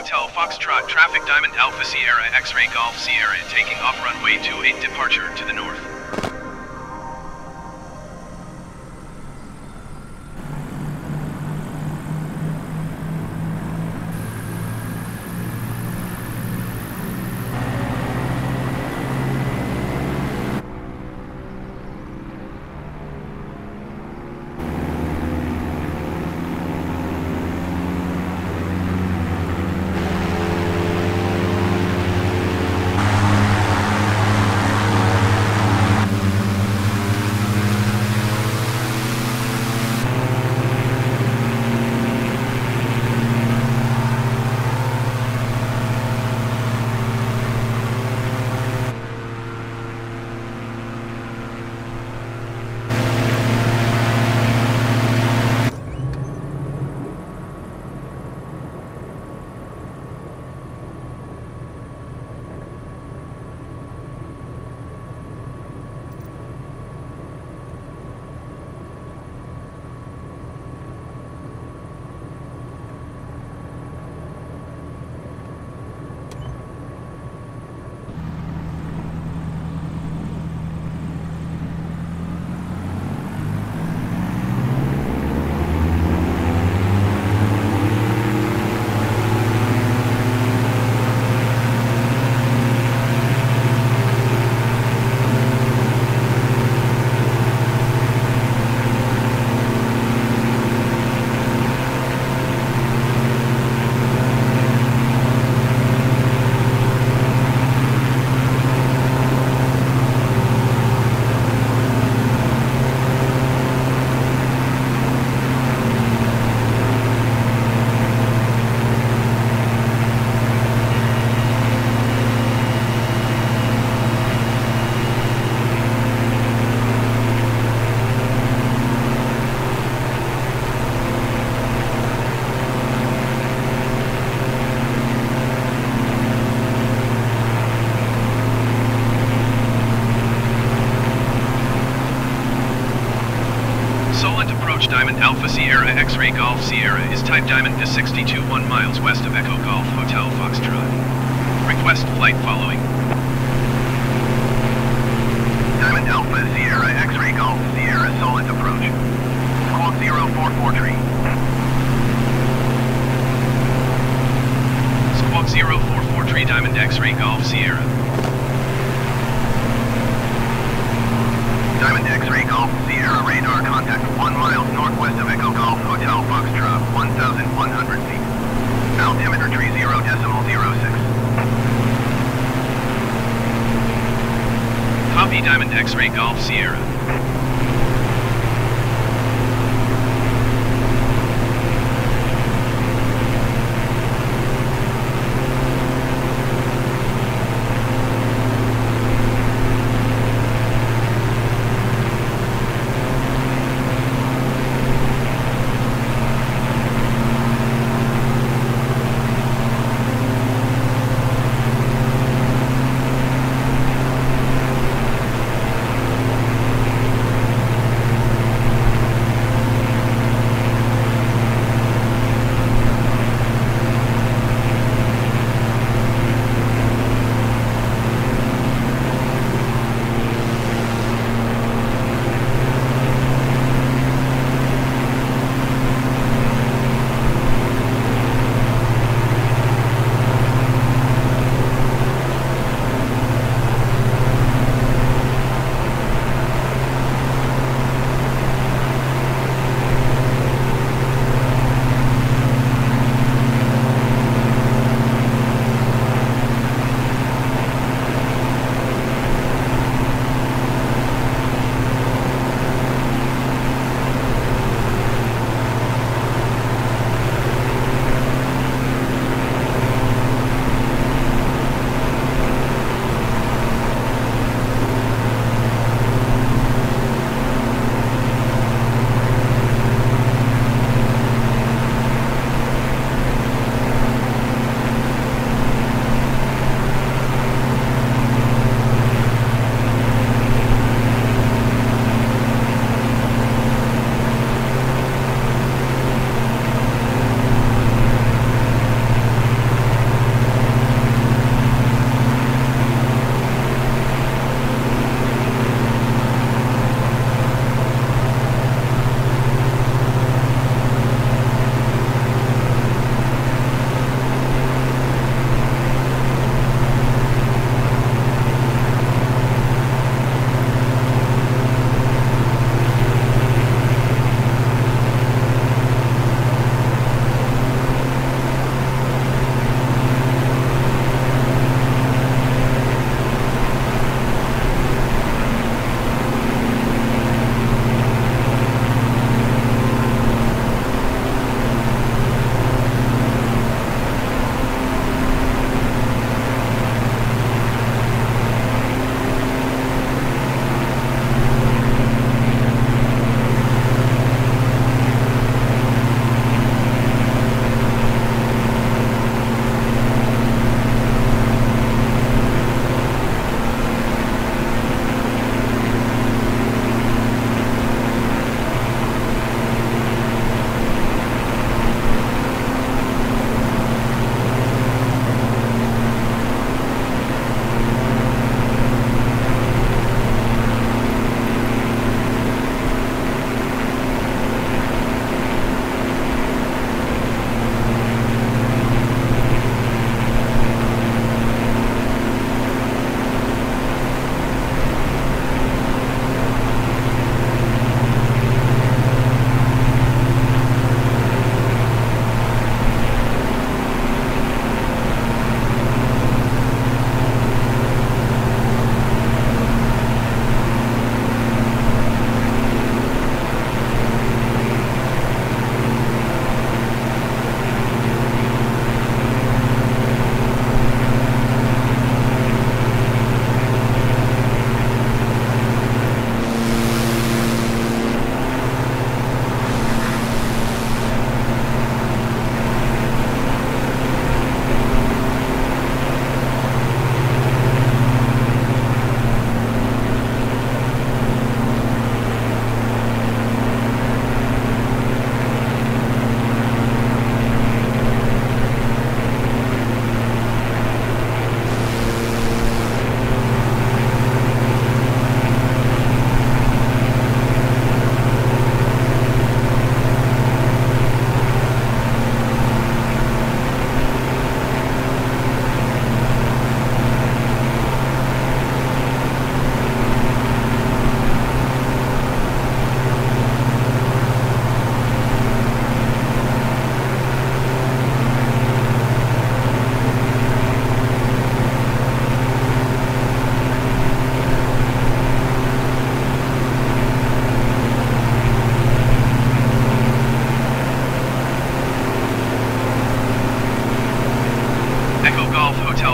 Hotel Foxtrot traffic Diamond Alpha Sierra X-Ray Golf Sierra taking off runway 28 departure to the north. Sierra is type Diamond to 62 1 miles west of Echo Golf Hotel Foxtrot. Request flight following. Diamond Alpha Sierra X-Ray Golf Sierra Solent approach. Squawk 044 tree. Squawk 044 tree Diamond X-Ray Golf Sierra. Diamond X-Ray Golf Sierra radar contact 1 miles northwest of Echo Golf Hotel Foxtrot 1,100 feet. Altimeter tree 0 decimal 06. Copy Diamond X-Ray Golf Sierra.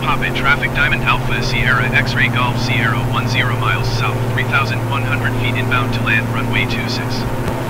Papa traffic Diamond Alpha Sierra X-ray Golf Sierra 10 miles south, 3,100 feet inbound to land runway 26.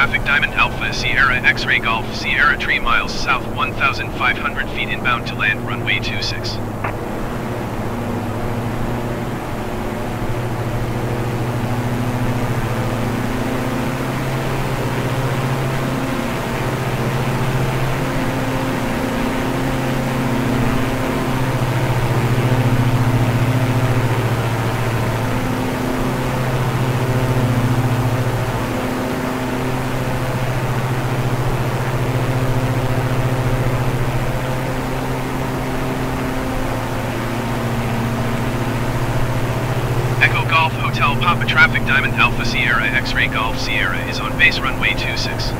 Traffic Diamond Alpha Sierra X-Ray Golf Sierra 3 miles south 1,500 feet inbound to land runway 26. Echo Golf Hotel Papa Traffic Diamond Alpha Sierra X-Ray Golf Sierra is on base runway 26.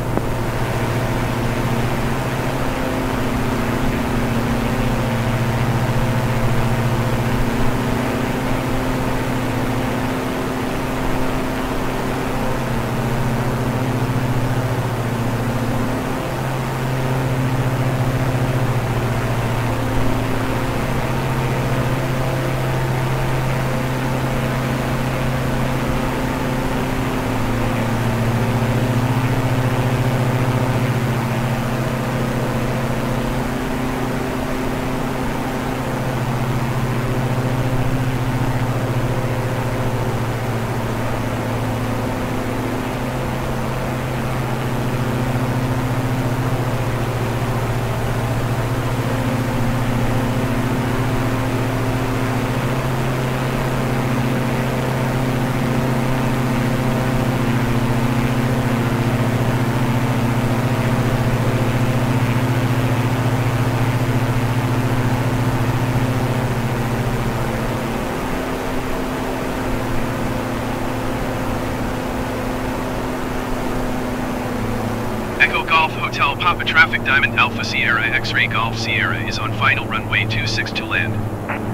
Echo Golf Hotel Papa Traffic Diamond Alpha Sierra X-Ray Golf Sierra is on final runway 26 to land.